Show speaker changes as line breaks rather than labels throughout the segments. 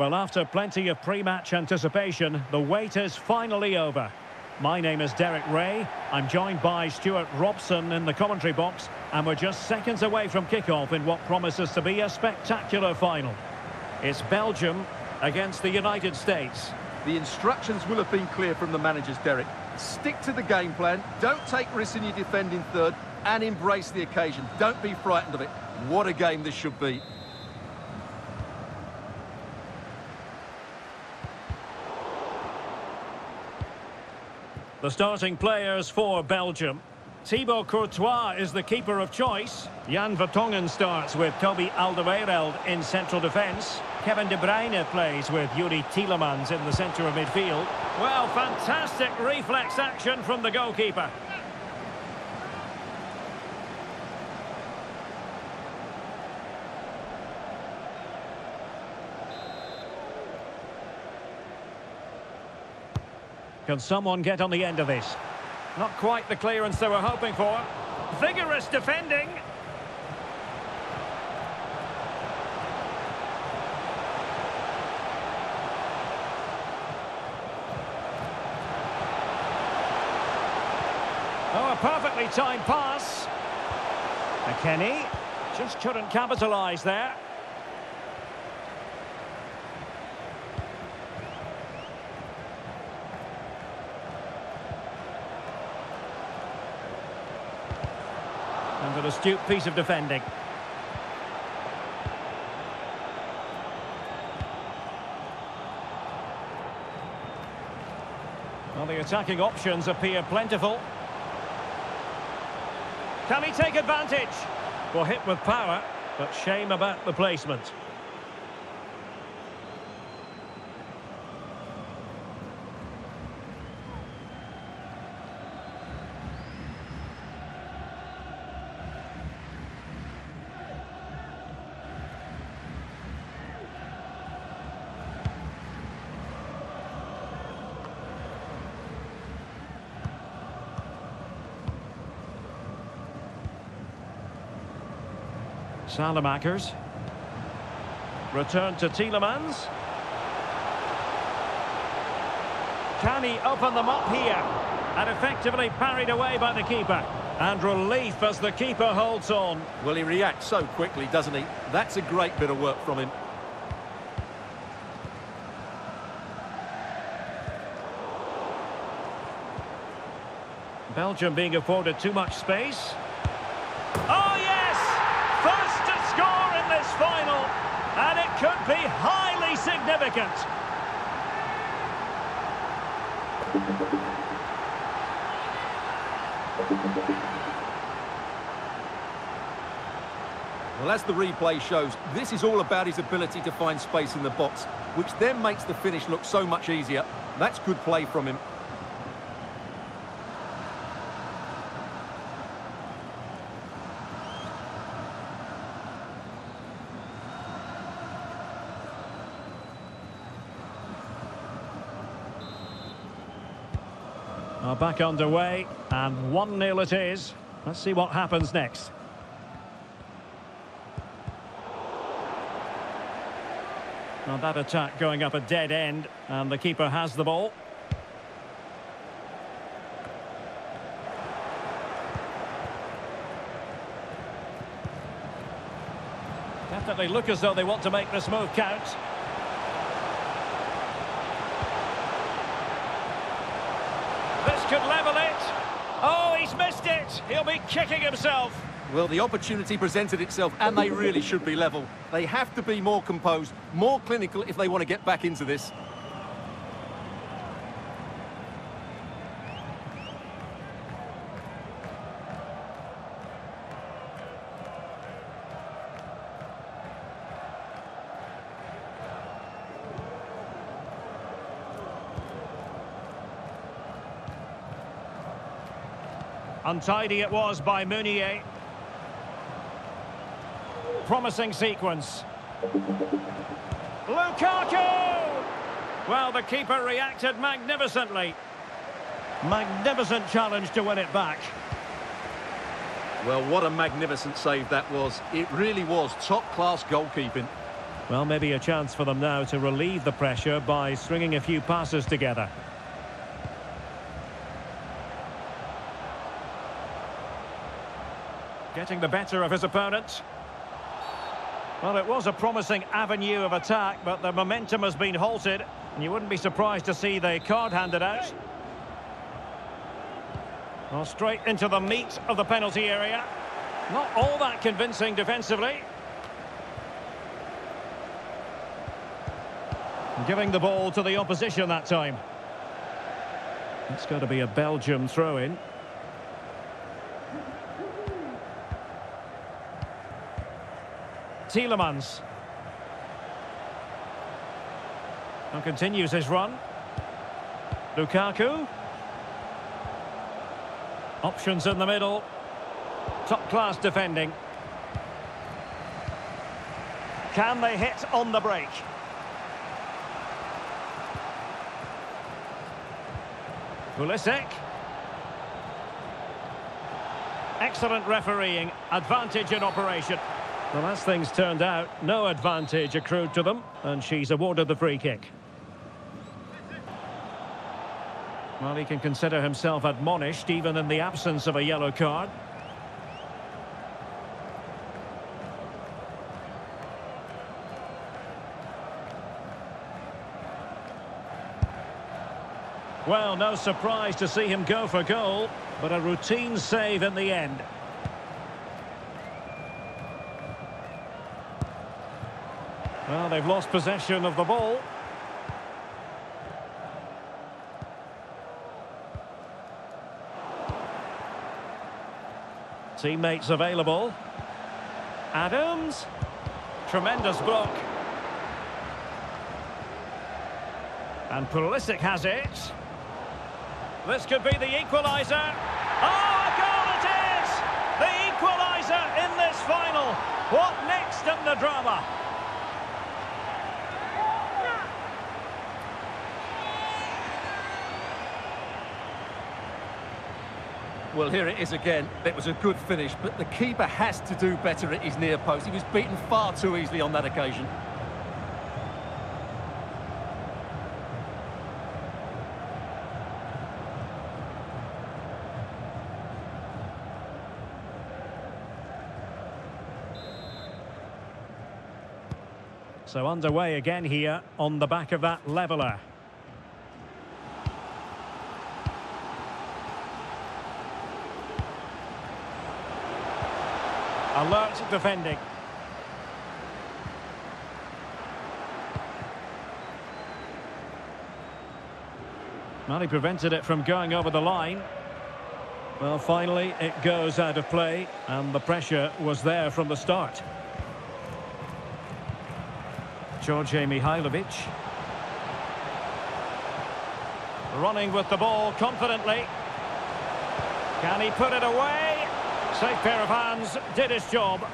Well, after plenty of pre-match anticipation, the wait is finally over. My name is Derek Ray. I'm joined by Stuart Robson in the commentary box, and we're just seconds away from kickoff in what promises to be a spectacular final. It's Belgium against the United States.
The instructions will have been clear from the managers, Derek. Stick to the game plan, don't take risks in your defending third, and embrace the occasion. Don't be frightened of it. What a game this should be.
The starting players for Belgium. Thibaut Courtois is the keeper of choice. Jan Vertonghen starts with Toby Alderweireld in central defence. Kevin De Bruyne plays with Youri Tielemans in the centre of midfield. Well, fantastic reflex action from the goalkeeper. Can someone get on the end of this? Not quite the clearance they were hoping for. Vigorous defending. Oh, a perfectly timed pass. McKennie just couldn't capitalise there. And an astute piece of defending. Well, the attacking options appear plentiful. Can he take advantage? Well, hit with power, but shame about the placement. Saelemaekers. Return to Tielemans. Can he open them up here? And effectively parried away by the keeper. And relief as the keeper holds on.
Well, he reacts so quickly, doesn't he? That's a great bit of work from him.
Belgium being afforded too much space. Oh, yes! First to score in this final. And it could be highly significant.
Well, as the replay shows, this is all about his ability to find space in the box, which then makes the finish look so much easier. That's good play from him.
Back underway, and 1-0 it is. Let's see what happens next. Now that attack going up a dead end, and the keeper has the ball. Definitely look as though they want to make this move count. Could level it. Oh, he's missed it. He'll be kicking himself.
Well, the opportunity presented itself, and they really should be level. They have to be more composed, more clinical if they want to get back into this.
Untidy it was by Meunier. Promising sequence. Lukaku! Well, the keeper reacted magnificently. Magnificent challenge to win it back.
Well, what a magnificent save that was. It really was top-class goalkeeping.
Well, maybe a chance for them now to relieve the pressure by stringing a few passes together. Getting the better of his opponent. Well, it was a promising avenue of attack, but the momentum has been halted. And you wouldn't be surprised to see the card handed out. Well, straight into the meat of the penalty area. Not all that convincing defensively. Giving the ball to the opposition that time. It's got to be a Belgium throw-in. Tielemans. And continues his run. Lukaku. Options in the middle. Top-class defending. Can they hit on the break? Pulisic. Excellent refereeing. Advantage in operation. Well, as things turned out, no advantage accrued to them, and she's awarded the free kick. Well, he can consider himself admonished, even in the absence of a yellow card. Well, no surprise to see him go for goal, but a routine save in the end. Well, they've lost possession of the ball. Teammates available. Adams. Tremendous block. And Pulisic has it. This could be the equaliser. Oh, a goal it is! The equaliser in this final. What next in the drama?
Well, here it is again. It was a good finish, but the keeper has to do better at his near post. He was beaten far too easily on that occasion.
So underway again here on the back of that leveller. Alert defending. Well, prevented it from going over the line. Well, finally, it goes out of play, and the pressure was there from the start. George Mihailovic. Running with the ball confidently. Can he put it away? Safe pair of hands, did his job.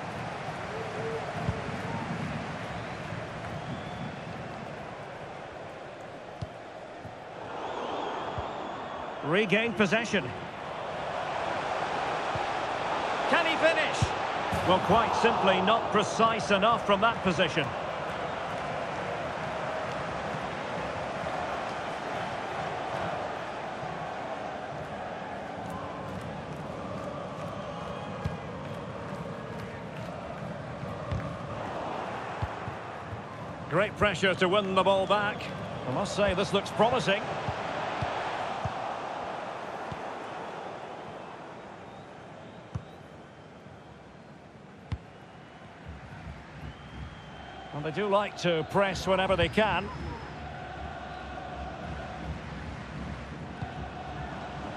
Regained possession. Can he finish? Well, quite simply not precise enough from that position. Great pressure to win the ball back. I must say, this looks promising. And they do like to press whenever they can.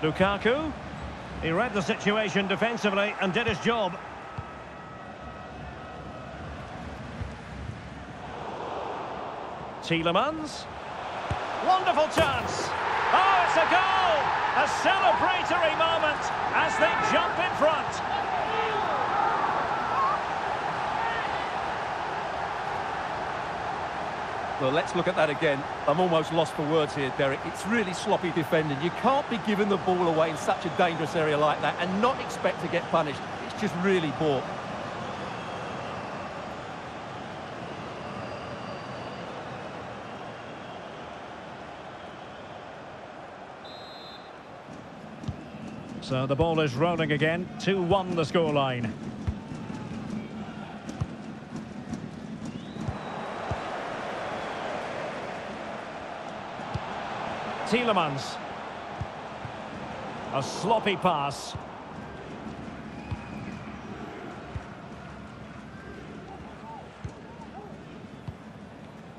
Lukaku. He read the situation defensively and did his job. Tielemans. Wonderful chance. Oh, it's a goal! A celebratory moment as they jump in front.
Well, let's look at that again. I'm almost lost for words here, Derek. It's really sloppy defending. You can't be giving the ball away in such a dangerous area like that and not expect to get punished. It's just really poor.
So the ball is rolling again. 2-1 the scoreline. Tielemans. A sloppy pass.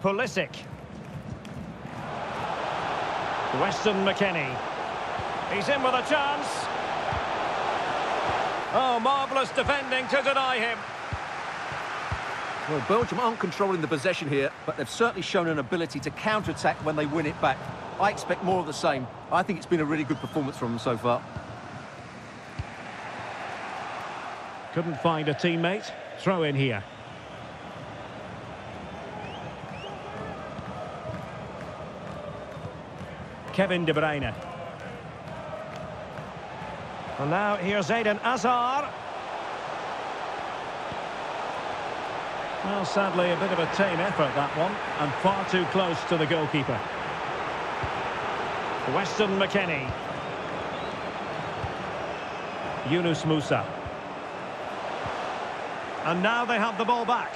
Pulisic. Weston McKennie. He's in with a chance. Oh, marvellous defending to deny him.
Well, Belgium aren't controlling the possession here, but they've certainly shown an ability to counter-attack when they win it back. I expect more of the same. I think it's been a really good performance from them so far.
Couldn't find a teammate. Throw in here. Kevin De Bruyne. And now here's Eden Hazard. Well, sadly, a bit of a tame effort, that one, and far too close to the goalkeeper. Weston McKennie. Yunus Musah. And now they have the ball back.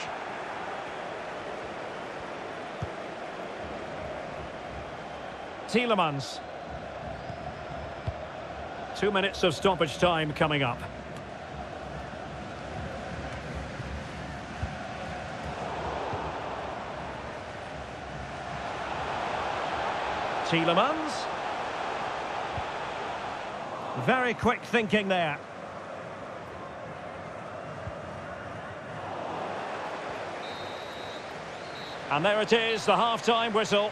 Tielemans. Two minutes of stoppage time coming up. Tielemans. Very quick thinking there. And there it is, the half-time whistle.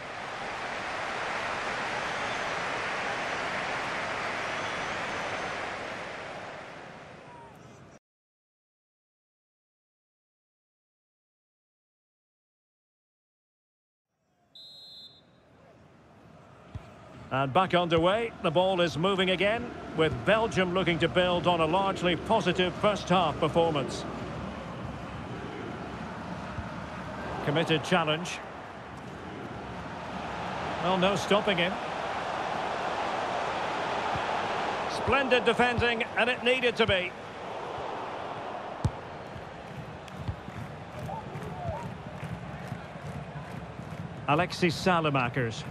And back underway, the ball is moving again, with Belgium looking to build on a largely positive first-half performance. Committed challenge. Well, no stopping him. Splendid defending, and it needed to be. Alexis Saelemaekers.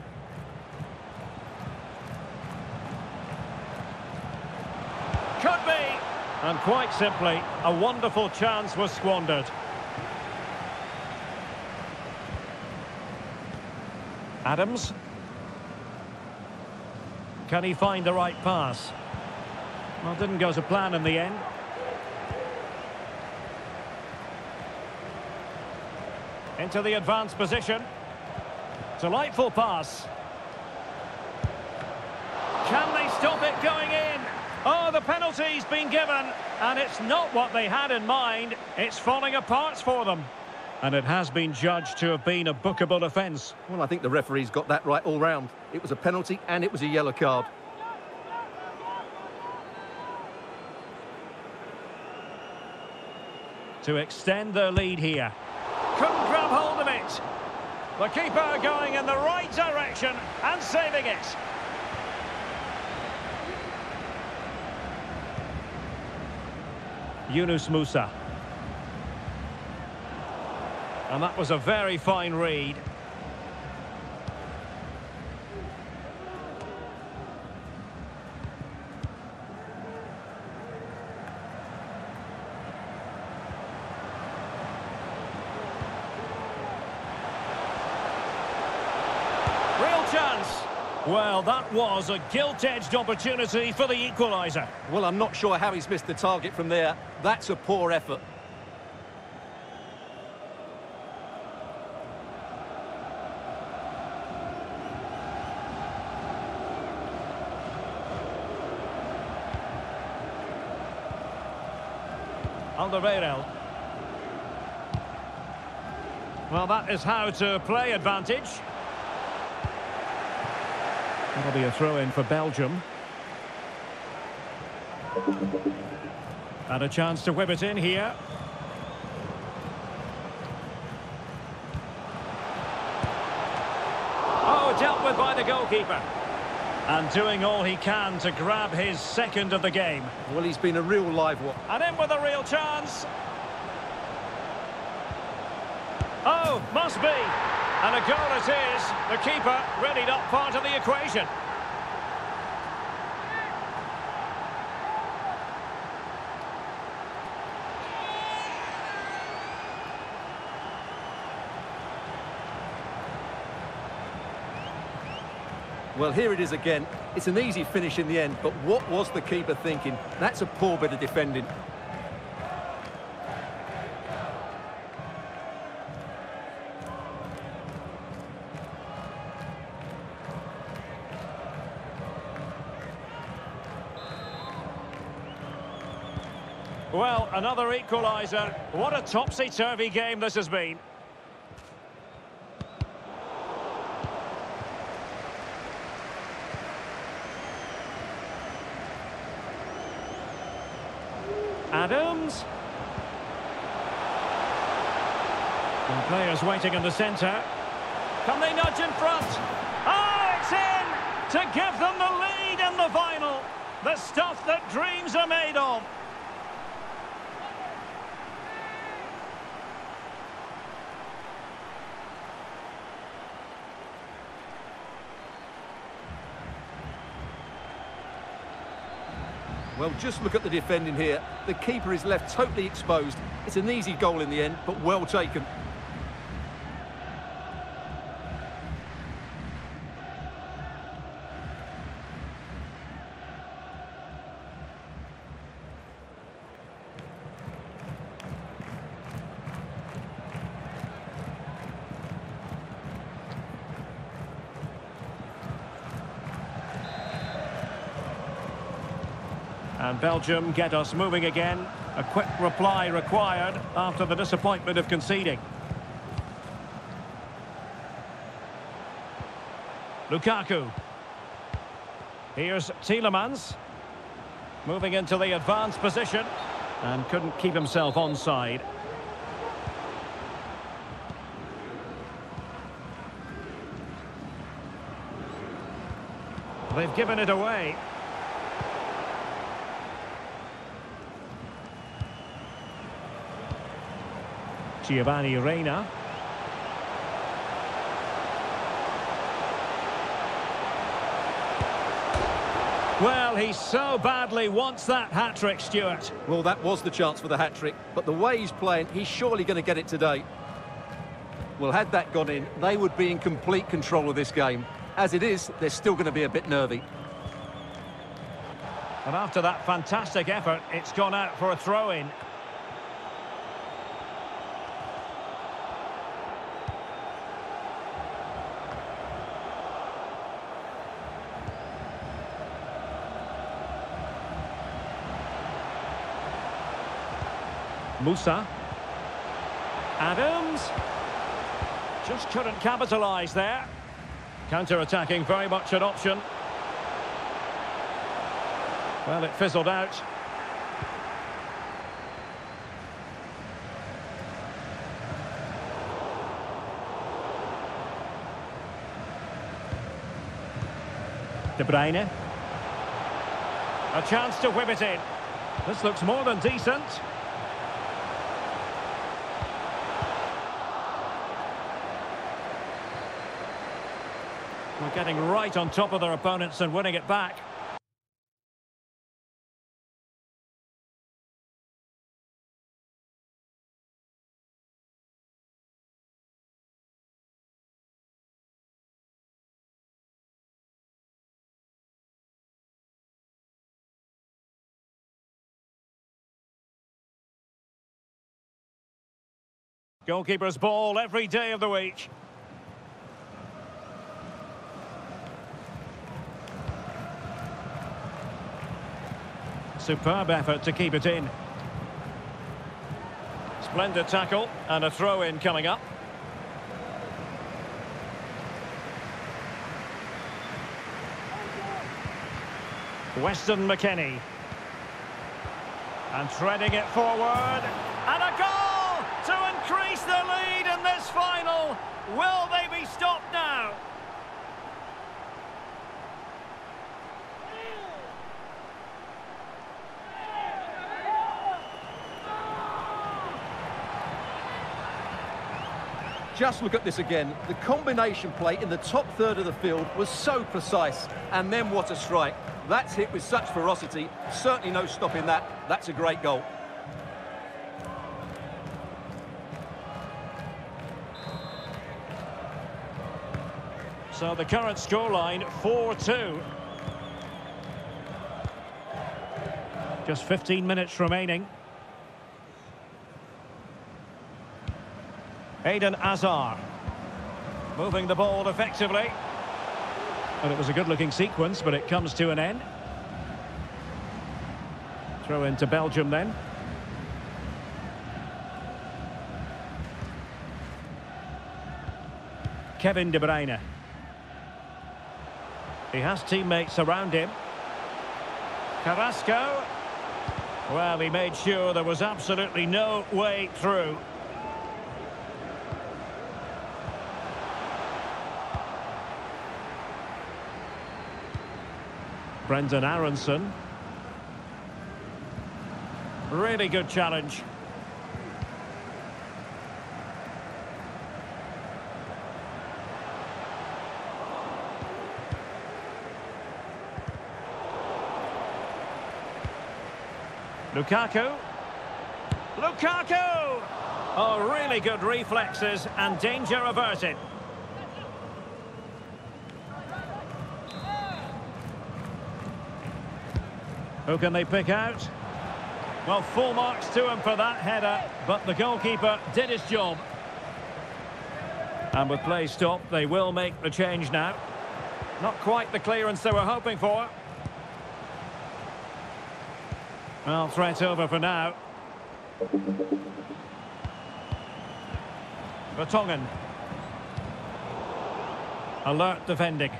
Could be! And quite simply, a wonderful chance was squandered. Adams. Can he find the right pass? Well, didn't go to plan in the end. Into the advanced position. Delightful pass. Can they stop it going in? Oh, the penalty's been given, and it's not what they had in mind. It's falling apart for them. And it has been judged to have been a bookable offence.
Well, I think the referee's got that right all round. It was a penalty and it was a yellow card.
To extend their lead here. Couldn't grab hold of it. The keeper going in the right direction and saving it. Yunus Musah. And that was a very fine read. Real chance. Well, that was a gilt-edged opportunity for the equaliser.
Well, I'm not sure how he's missed the target from there. That's a poor effort.
Alderweireld. Well, that is how to play advantage. That'll be a throw-in for Belgium. And a chance to whip it in here. Oh, dealt with by the goalkeeper. And doing all he can to grab his second of the game.
Well, he's been a real live one.
And in with a real chance. Oh, must be. And a goal it is. The keeper really not part of the equation.
Well, here it is again. It's an easy finish in the end, but what was the keeper thinking? That's a poor bit of defending.
Well, another equaliser. What a topsy-turvy game this has been. Adams. And players waiting in the centre. Can they nudge in front? Oh, it's in! To give them the lead in the final. The stuff that dreams are made of.
Well, just look at the defending here. The keeper is left totally exposed. It's an easy goal in the end, but well taken.
And Belgium get us moving again. A quick reply required after the disappointment of conceding. Lukaku. Here's Tielemans. Moving into the advanced position. And couldn't keep himself onside. They've given it away. Giovanni Reyna. Well, he so badly wants that hat-trick, Stuart.
Well, that was the chance for the hat-trick, but the way he's playing, he's surely going to get it today. Well, had that gone in, they would be in complete control of this game. As it is, they're still going to be a bit nervy.
And after that fantastic effort, it's gone out for a throw-in. Musah. Adams. Just couldn't capitalise there. Counter-attacking, very much an option. Well, it fizzled out. De Bruyne. A chance to whip it in. This looks more than decent. We're getting right on top of their opponents and winning it back. Goalkeeper's ball every day of the week. Superb effort to keep it in. Splendid tackle and a throw-in coming up. Weston McKennie. And threading it forward. And a goal to increase the lead in this final. Will they be stopped now?
Just look at this again. The combination play in the top third of the field was so precise. And then what a strike. That's hit with such ferocity. Certainly no stopping that. That's a great goal.
So the current scoreline, 4-2. Just 15 minutes remaining. Eden Hazard. Moving the ball effectively. And it was a good-looking sequence, but it comes to an end. Throw into Belgium then. Kevin De Bruyne. He has teammates around him. Carrasco. Well, he made sure there was absolutely no way through. Brenden Aaronson. Really good challenge. Lukaku. Lukaku! Oh, really good reflexes and danger averted. Who can they pick out? Well, full marks to him for that header, but the goalkeeper did his job. And with play stopped, they will make the change now. Not quite the clearance they were hoping for. Well, threat over for now. Vertonghen. Alert defending.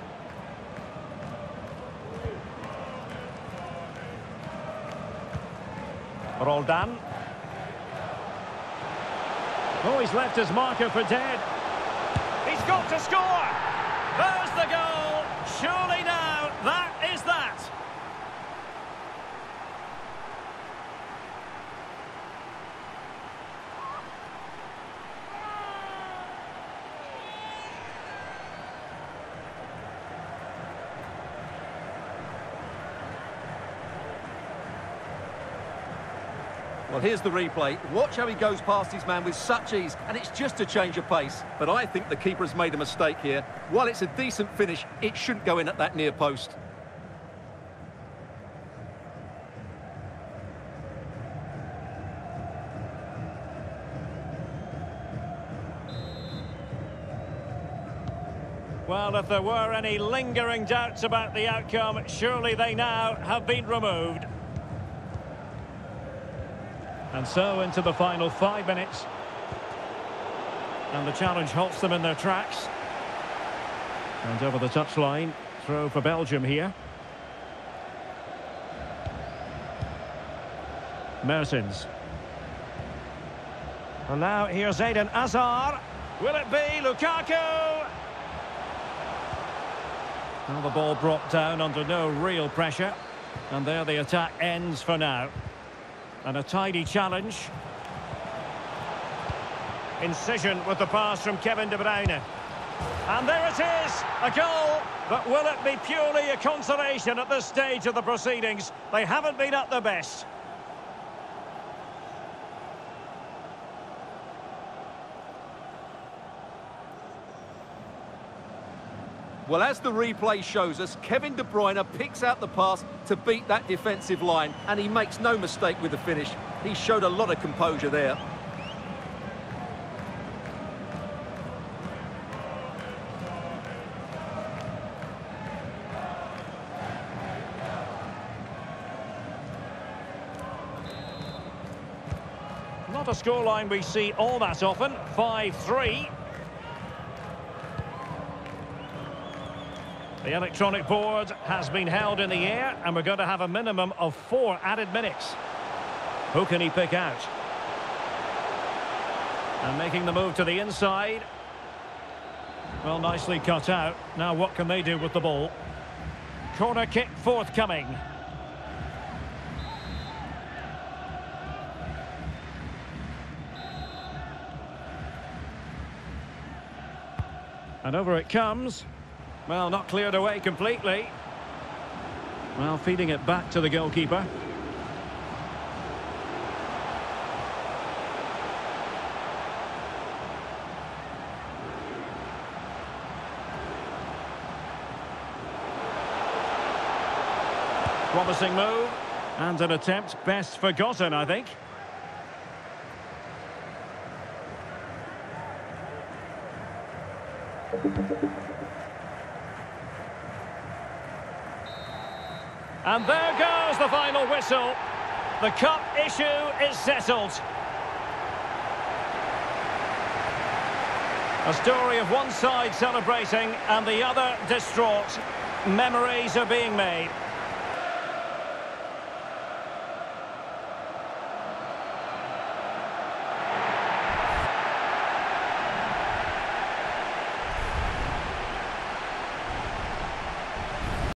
Roldan. Oh, he's left his marker for dead. He's got to score! There's the goal! Surely now, that is that!
Well, here's the replay. Watch how he goes past his man with such ease, and it's just a change of pace. But I think the keeper has made a mistake here. While it's a decent finish, it shouldn't go in at that near post.
Well, if there were any lingering doubts about the outcome, surely they now have been removed. And so into the final five minutes. And the challenge halts them in their tracks. And over the touchline, throw for Belgium here. Mertens. And now here's Eden Hazard. Will it be Lukaku? Now the ball brought down under no real pressure. And there the attack ends for now. And a tidy challenge. Incision with the pass from Kevin De Bruyne. And there it is, a goal. But will it be purely a consolation at this stage of the proceedings? They haven't been at their best.
Well, as the replay shows us, Kevin De Bruyne picks out the pass to beat that defensive line, and he makes no mistake with the finish. He showed a lot of composure there.
Not a scoreline we see all that often. 5-3. The electronic board has been held in the air and we're going to have a minimum of four added minutes. Who can he pick out? And making the move to the inside. Well, nicely cut out. Now what can they do with the ball? Corner kick forthcoming. And over it comes. Well, not cleared away completely. Well, feeding it back to the goalkeeper. Promising move. And an attempt best forgotten, I think. And there goes the final whistle. The cup issue is settled. A story of one side celebrating and the other distraught. Memories are being made.